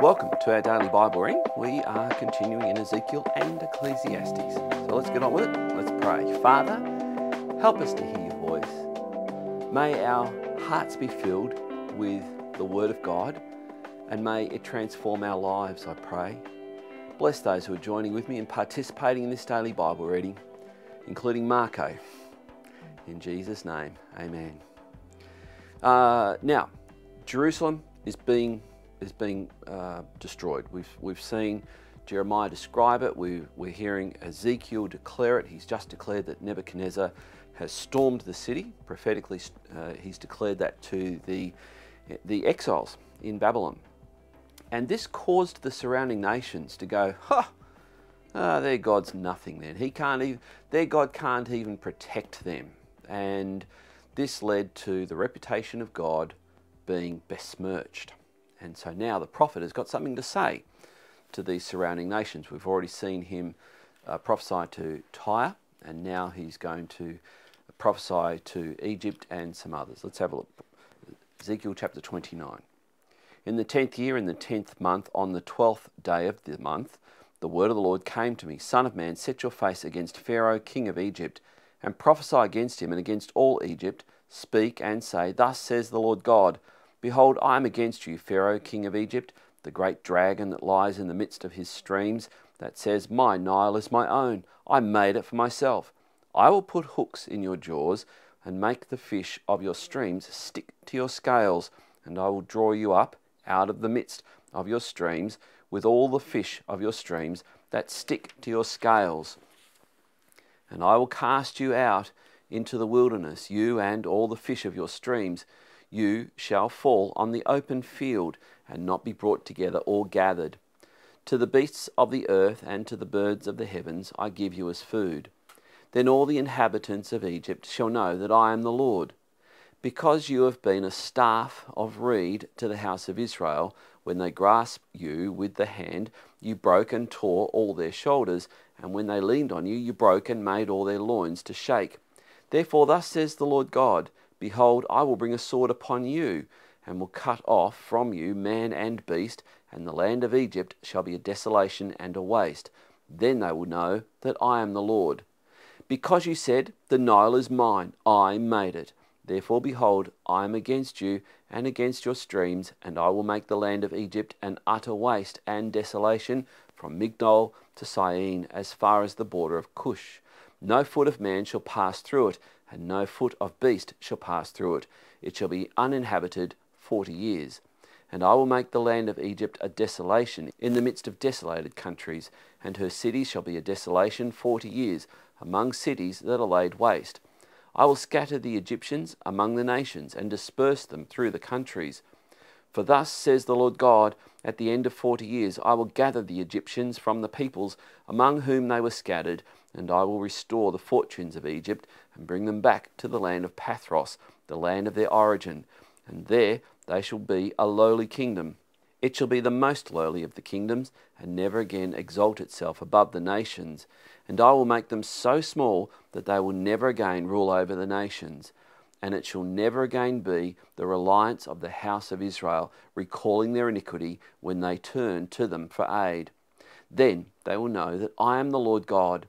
Welcome to our daily Bible reading. We are continuing in Ezekiel and Ecclesiastes. So let's get on with it. Let's pray. Father, help us to hear your voice. May our hearts be filled with the Word of God and may it transform our lives, I pray. Bless those who are joining with me and participating in this daily Bible reading, including Marco. In Jesus' name, amen. Uh, now, Jerusalem is being is being uh, destroyed. We've we've seen Jeremiah describe it. We, we're hearing Ezekiel declare it. He's just declared that Nebuchadnezzar has stormed the city. Prophetically, uh, he's declared that to the the exiles in Babylon. And this caused the surrounding nations to go, ha, oh, their God's nothing then. He can't even, their God can't even protect them. And this led to the reputation of God being besmirched. And so now the prophet has got something to say to these surrounding nations. We've already seen him uh, prophesy to Tyre, and now he's going to prophesy to Egypt and some others. Let's have a look. Ezekiel chapter 29. In the tenth year, in the tenth month, on the twelfth day of the month, the word of the Lord came to me Son of man, set your face against Pharaoh, king of Egypt, and prophesy against him and against all Egypt. Speak and say, Thus says the Lord God Behold, I am against you, Pharaoh, king of Egypt, the great dragon that lies in the midst of his streams, that says, My Nile is my own, I made it for myself. I will put hooks in your jaws and make the fish of your streams stick to your scales, and I will draw you up out of the midst of your streams with all the fish of your streams that stick to your scales. And I will cast you out into the wilderness, you and all the fish of your streams. You shall fall on the open field and not be brought together or gathered. To the beasts of the earth and to the birds of the heavens I give you as food. Then all the inhabitants of Egypt shall know that I am the Lord. Because you have been a staff of reed to the house of Israel, when they grasped you with the hand, you broke and tore all their shoulders, and when they leaned on you, you broke and made all their loins to shake. Therefore, thus says the Lord God Behold, I will bring a sword upon you, and will cut off from you man and beast, and the land of Egypt shall be a desolation and a waste. Then they will know that I am the Lord. Because you said, The Nile is mine, I made it. Therefore, behold, I am against you and against your streams, and I will make the land of Egypt an utter waste and desolation from Migdol to Syene as far as the border of Cush. No foot of man shall pass through it, and no foot of beast shall pass through it. It shall be uninhabited forty years. And I will make the land of Egypt a desolation in the midst of desolated countries, and her cities shall be a desolation forty years, among cities that are laid waste. I will scatter the Egyptians among the nations and disperse them through the countries. For thus says the Lord God, at the end of forty years I will gather the Egyptians from the peoples among whom they were scattered, and I will restore the fortunes of Egypt and bring them back to the land of Pathros, the land of their origin, and there they shall be a lowly kingdom. It shall be the most lowly of the kingdoms, and never again exalt itself above the nations and I will make them so small that they will never again rule over the nations. And it shall never again be the reliance of the house of Israel, recalling their iniquity when they turn to them for aid. Then they will know that I am the Lord God.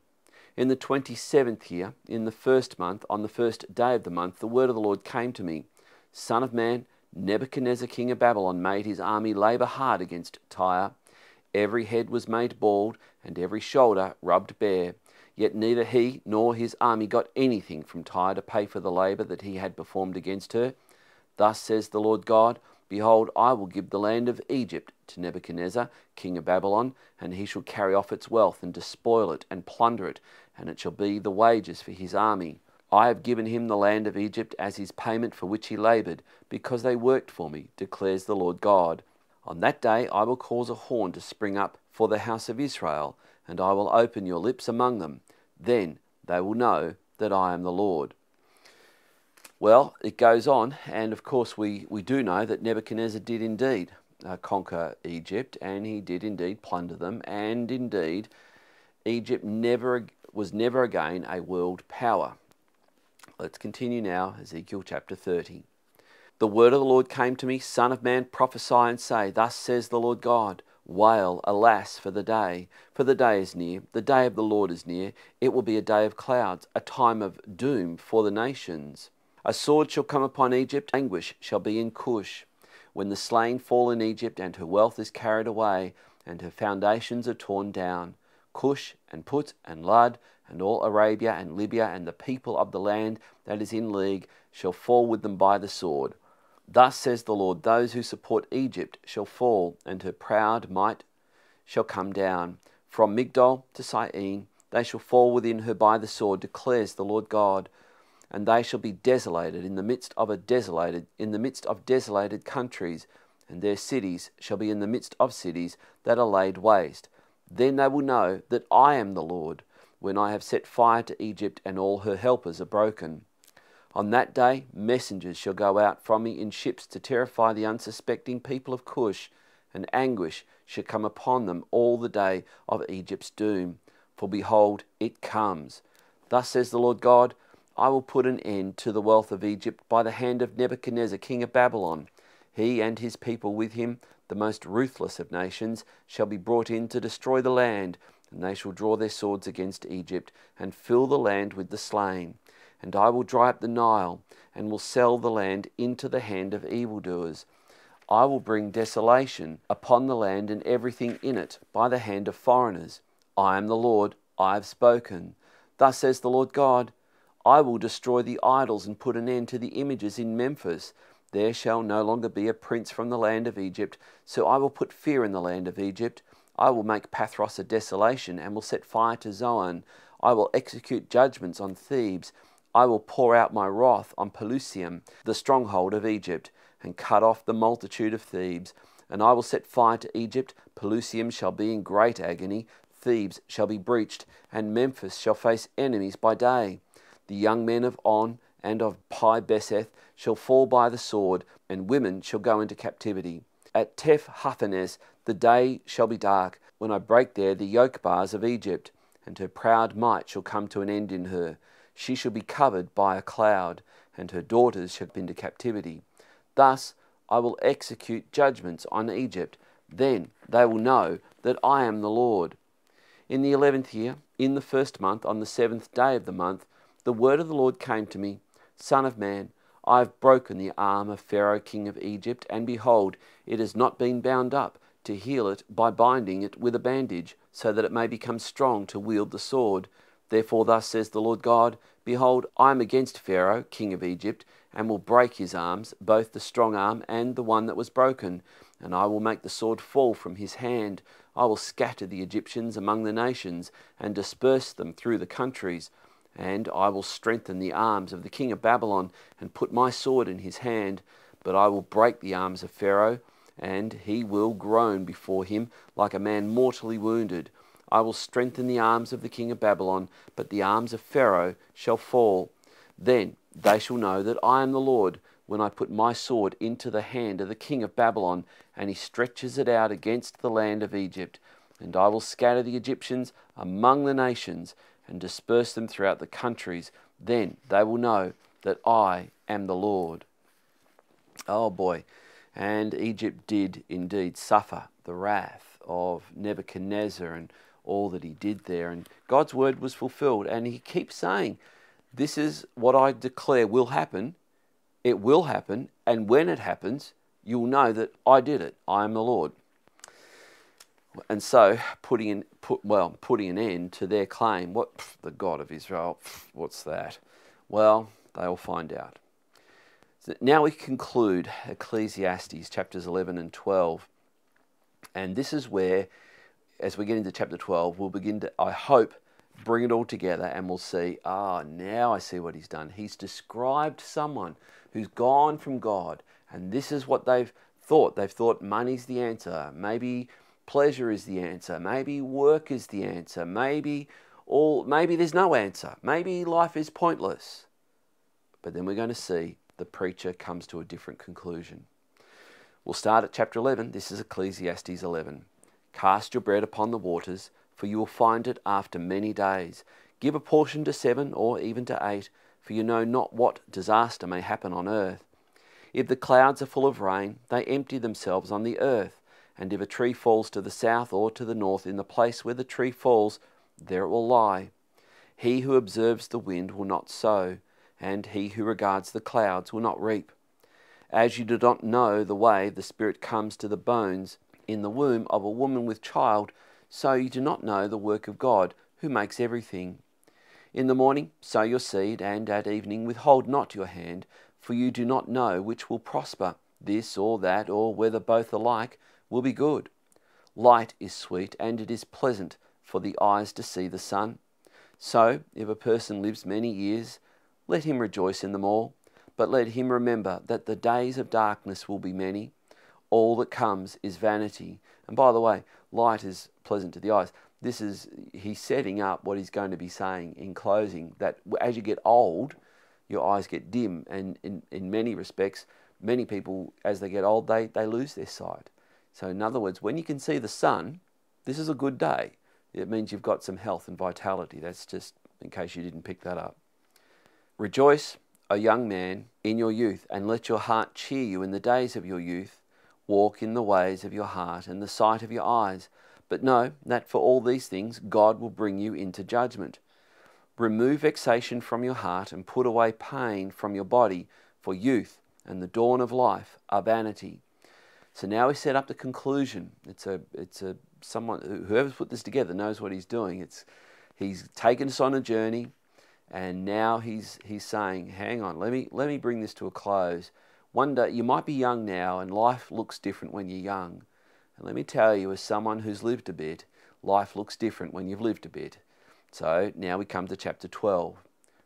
In the twenty seventh year, in the first month, on the first day of the month, the word of the Lord came to me Son of man, Nebuchadnezzar king of Babylon made his army labour hard against Tyre Every head was made bald, and every shoulder rubbed bare. Yet neither he nor his army got anything from Tyre to pay for the labour that he had performed against her. Thus says the Lord God Behold, I will give the land of Egypt to Nebuchadnezzar, king of Babylon, and he shall carry off its wealth, and despoil it, and plunder it, and it shall be the wages for his army. I have given him the land of Egypt as his payment for which he laboured, because they worked for me, declares the Lord God. On that day I will cause a horn to spring up for the house of Israel, and I will open your lips among them. Then they will know that I am the Lord. Well, it goes on, and of course, we, we do know that Nebuchadnezzar did indeed uh, conquer Egypt, and he did indeed plunder them, and indeed, Egypt never was never again a world power. Let's continue now, Ezekiel chapter 30. The word of the Lord came to me, Son of man, prophesy and say, Thus says the Lord God. Wail, alas, for the day, for the day is near, the day of the Lord is near. It will be a day of clouds, a time of doom for the nations. A sword shall come upon Egypt, anguish shall be in Cush. When the slain fall in Egypt, and her wealth is carried away, and her foundations are torn down, Cush and Put and Lud and all Arabia and Libya and the people of the land that is in league shall fall with them by the sword. Thus says the Lord, those who support Egypt shall fall, and her proud might shall come down. From Migdol to Syene they shall fall within her by the sword, declares the Lord God. And they shall be desolated in the midst of a desolated, in the midst of desolated countries, and their cities shall be in the midst of cities that are laid waste. Then they will know that I am the Lord, when I have set fire to Egypt, and all her helpers are broken. On that day, messengers shall go out from me in ships to terrify the unsuspecting people of Cush, and anguish shall come upon them all the day of Egypt's doom. For behold, it comes. Thus says the Lord God I will put an end to the wealth of Egypt by the hand of Nebuchadnezzar, king of Babylon. He and his people with him, the most ruthless of nations, shall be brought in to destroy the land, and they shall draw their swords against Egypt, and fill the land with the slain and I will dry up the Nile, and will sell the land into the hand of evildoers. I will bring desolation upon the land and everything in it by the hand of foreigners. I am the Lord, I have spoken. Thus says the Lord God I will destroy the idols and put an end to the images in Memphis. There shall no longer be a prince from the land of Egypt, so I will put fear in the land of Egypt. I will make Pathros a desolation and will set fire to Zoan. I will execute judgments on Thebes I will pour out my wrath on Pelusium, the stronghold of Egypt, and cut off the multitude of Thebes. And I will set fire to Egypt. Pelusium shall be in great agony. Thebes shall be breached, and Memphis shall face enemies by day. The young men of On and of Pi Beseth shall fall by the sword, and women shall go into captivity. At Tehaphnehes the day shall be dark, when I break there the yoke bars of Egypt, and her proud might shall come to an end in her she shall be covered by a cloud, and her daughters shall be into captivity. Thus I will execute judgments on Egypt. Then they will know that I am the Lord. In the eleventh year, in the first month, on the seventh day of the month, the word of the Lord came to me Son of man, I have broken the arm of Pharaoh king of Egypt, and behold, it has not been bound up to heal it by binding it with a bandage, so that it may become strong to wield the sword. Therefore, thus says the Lord God Behold, I am against Pharaoh, king of Egypt, and will break his arms, both the strong arm and the one that was broken. And I will make the sword fall from his hand. I will scatter the Egyptians among the nations, and disperse them through the countries. And I will strengthen the arms of the king of Babylon, and put my sword in his hand. But I will break the arms of Pharaoh, and he will groan before him like a man mortally wounded. I will strengthen the arms of the king of Babylon, but the arms of Pharaoh shall fall. Then they shall know that I am the Lord when I put my sword into the hand of the king of Babylon, and he stretches it out against the land of Egypt. And I will scatter the Egyptians among the nations and disperse them throughout the countries. Then they will know that I am the Lord. Oh boy. And Egypt did indeed suffer the wrath of Nebuchadnezzar and all that he did there. And God's word was fulfilled. And he keeps saying, This is what I declare will happen. It will happen. And when it happens, you'll know that I did it. I am the Lord. And so, putting in, put, well, putting an end to their claim, what the God of Israel, what's that? Well, they'll find out. So now we conclude Ecclesiastes chapters 11 and 12. And this is where as we get into chapter 12, we'll begin to, I hope, bring it all together and we'll see, ah, now I see what he's done. He's described someone who's gone from God, and this is what they've thought. They've thought money's the answer, maybe pleasure is the answer, maybe work is the answer, maybe all maybe there's no answer, maybe life is pointless. But then we're going to see the preacher comes to a different conclusion. We'll start at chapter 11. This is Ecclesiastes 11. Cast your bread upon the waters, for you will find it after many days. Give a portion to seven or even to eight, for you know not what disaster may happen on earth. If the clouds are full of rain, they empty themselves on the earth. And if a tree falls to the south or to the north, in the place where the tree falls, there it will lie. He who observes the wind will not sow, and he who regards the clouds will not reap. As you do not know the way the Spirit comes to the bones in the womb of a woman with child, so you do not know the work of God, who makes everything. In the morning sow your seed, and at evening withhold not your hand, for you do not know which will prosper, this or that, or whether both alike will be good. Light is sweet, and it is pleasant for the eyes to see the sun. So, if a person lives many years, let him rejoice in them all, but let him remember that the days of darkness will be many. All that comes is vanity. And by the way, light is pleasant to the eyes. This is he's setting up what he's going to be saying in closing that as you get old your eyes get dim. And in, in many respects many people as they get old they, they lose their sight. So in other words when you can see the sun this is a good day. It means you've got some health and vitality. That's just in case you didn't pick that up. Rejoice o young man in your youth and let your heart cheer you in the days of your youth walk in the ways of your heart and the sight of your eyes but know that for all these things God will bring you into judgment. Remove vexation from your heart and put away pain from your body, for youth and the dawn of life are vanity. So now we set up the conclusion. It's a, it's a someone whoever's put this together knows what he's doing. It's he's taken us on a journey, and now he's he's saying, "Hang on, let me let me bring this to a close." One day you might be young now, and life looks different when you're young. And let me tell you, as someone who's lived a bit, life looks different when you've lived a bit. So now we come to chapter 12.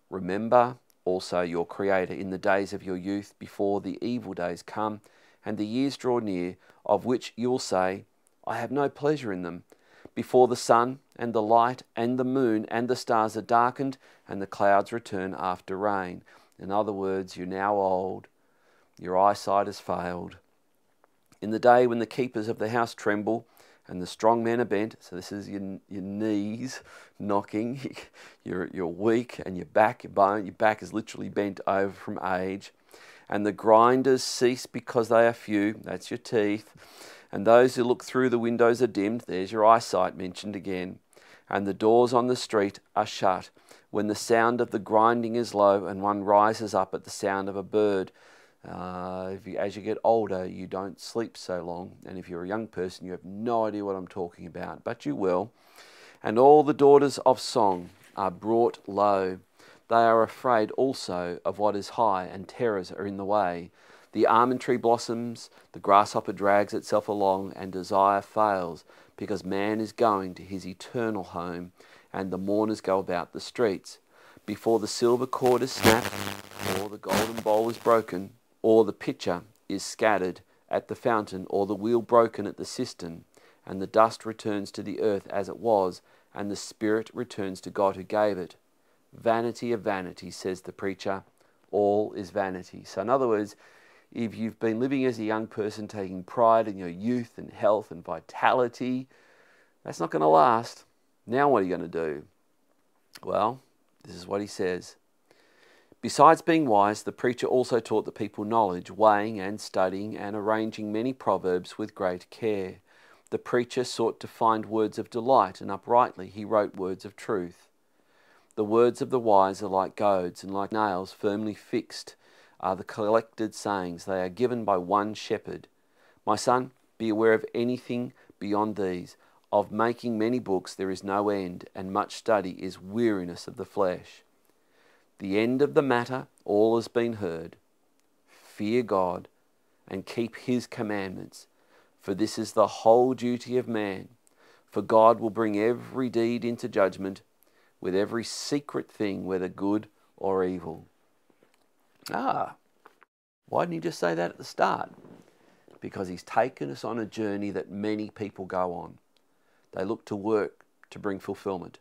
Remember also your Creator in the days of your youth, before the evil days come and the years draw near, of which you will say, I have no pleasure in them. Before the sun and the light and the moon and the stars are darkened and the clouds return after rain. In other words, you're now old, your eyesight has failed, in the day when the keepers of the house tremble and the strong men are bent, so this is your, your knees knocking, you're, you're weak and your back, your bone, your back is literally bent over from age. And the grinders cease because they are few, that's your teeth. And those who look through the windows are dimmed, there's your eyesight mentioned again. And the doors on the street are shut. When the sound of the grinding is low and one rises up at the sound of a bird, uh, you, as you get older, you don't sleep so long, and if you're a young person, you have no idea what I'm talking about, but you will. And all the daughters of song are brought low. They are afraid also of what is high, and terrors are in the way. The almond tree blossoms, the grasshopper drags itself along, and desire fails, because man is going to his eternal home, and the mourners go about the streets. Before the silver cord is snapped, or the golden bowl is broken, or the pitcher is scattered at the fountain, or the wheel broken at the cistern, and the dust returns to the earth as it was, and the spirit returns to God who gave it. Vanity of vanity, says the preacher, all is vanity. So, in other words, if you've been living as a young person, taking pride in your youth and health and vitality, that's not going to last. Now, what are you going to do? Well, this is what he says Besides being wise, the preacher also taught the people knowledge, weighing and studying and arranging many proverbs with great care. The preacher sought to find words of delight, and uprightly he wrote words of truth. The words of the wise are like goads, and like nails firmly fixed are the collected sayings. They are given by one shepherd. My son, be aware of anything beyond these. Of making many books there is no end, and much study is weariness of the flesh. The end of the matter, all has been heard. Fear God and keep his commandments, for this is the whole duty of man. For God will bring every deed into judgment with every secret thing, whether good or evil. Ah, why didn't he just say that at the start? Because he's taken us on a journey that many people go on. They look to work to bring fulfillment,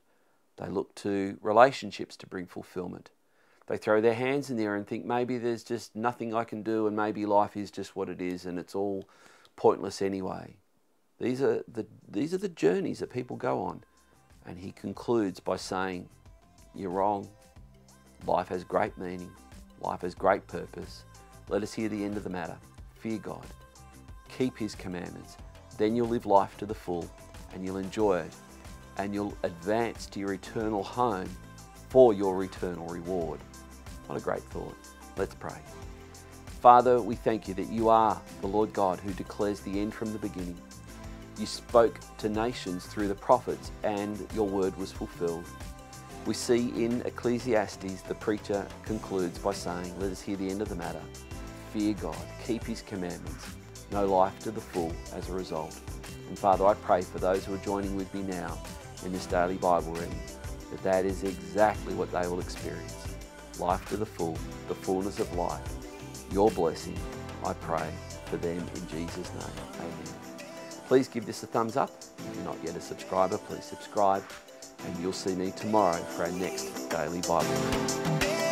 they look to relationships to bring fulfillment. They throw their hands in there and think maybe there's just nothing I can do and maybe life is just what it is and it's all pointless anyway. These are the, these are the journeys that people go on. And he concludes by saying, You're wrong. Life has great meaning, life has great purpose. Let us hear the end of the matter. Fear God. Keep His commandments. Then you'll live life to the full and you'll enjoy it and you'll advance to your eternal home for your eternal reward. What a great thought. Let's pray. Father, we thank you that you are the Lord God who declares the end from the beginning. You spoke to nations through the prophets, and your word was fulfilled. We see in Ecclesiastes, the preacher concludes by saying, Let us hear the end of the matter. Fear God, keep his commandments, know life to the full as a result. And Father, I pray for those who are joining with me now in this daily Bible reading that that is exactly what they will experience life to the full, the fullness of life. Your blessing, I pray for them in Jesus' name. Amen. Please give this a thumbs up. If you're not yet a subscriber, please subscribe and you'll see me tomorrow for our next daily Bible.